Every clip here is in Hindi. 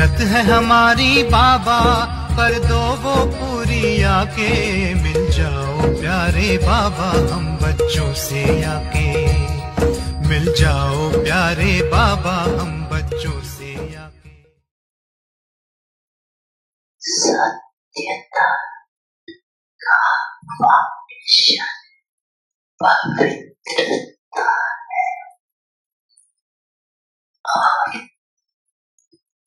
हसरत है हमारी बाबा, कर दो वो पूरी आके मिल जाओ प्यारे बाबा, हम बच्चों से आके। मिल जाओ प्यारे बाबा, हम बच्चों से आके। पवित्रता है।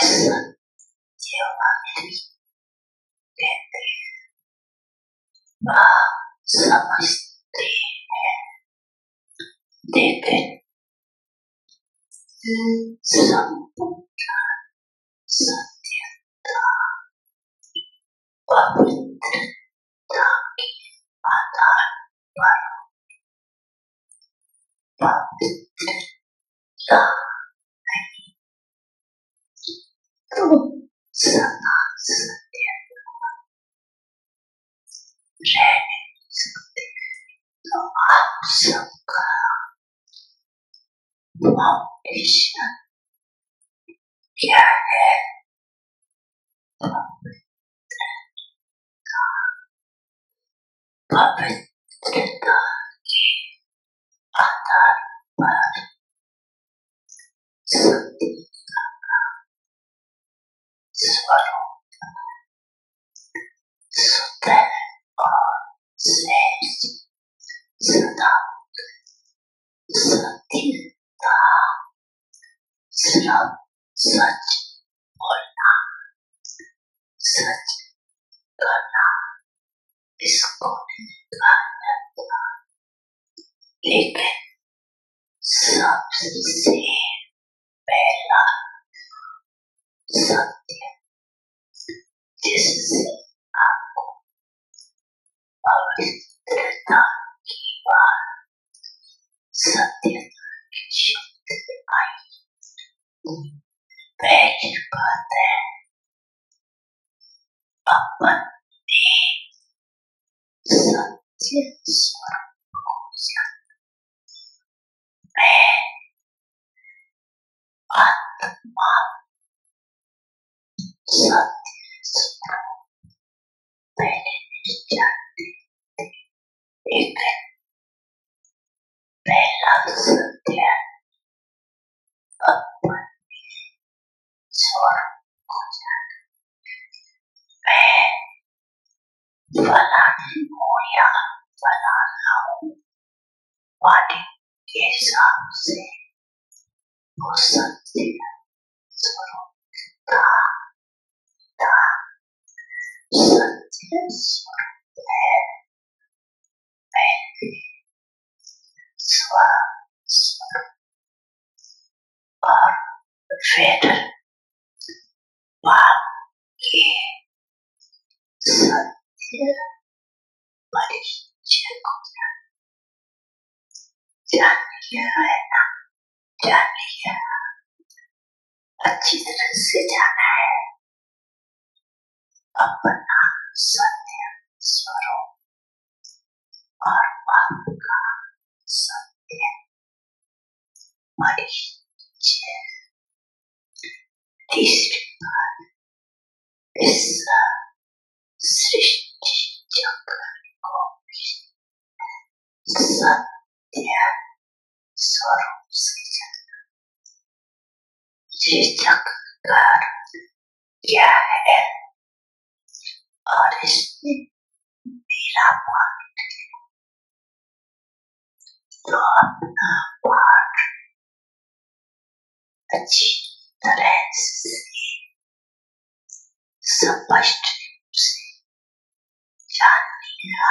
です。自由がです。で、まあ、探して、で、で、散歩が、さてやった。तो सदा सत्य रह नहीं सकते तो आप सबका फाउंडेशन क्या है पवित्रता के आधार पर सत्यता का करना इसको लेकिन सबसे पहला सत्य जिससे आपको पवित्रता की बात सत्यता की शक्ति आई पहली बात है अपन सत्य स्वरूप को जानना मैं आत्मा सत्य स्वरूप पहले नहीं जानते थे लेकिन पहला फलानी हूँ या फलाना हूँ वाणी के हिसाब से वो सत्य स्वरूप था था सत्य स्वरूप है पहले स्व स्वरूप और फिर बाकी सत्य परिचय को जान लिया है ना जान लिया अच्छी तरह से जाना है अपना सत्य स्वरूप और आपका सत्य परिचय तीसरी बात इस सृष्टि जगत को सत्य स्वरूप से जाना ये जगत का क्या है और इसमें मेरा पार्ट तो अपना पार्ट अच्छी तरह से स्पष्ट रूप से जान लिया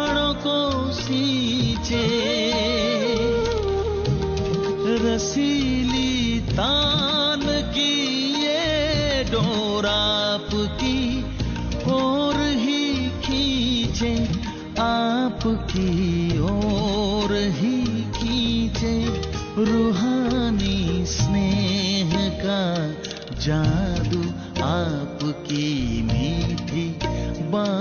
रसीली तान की ये डोराप की और ही खींचे आपकी ओर ही खींचे रूहानी स्नेह का जादू आपकी मीठी बातों।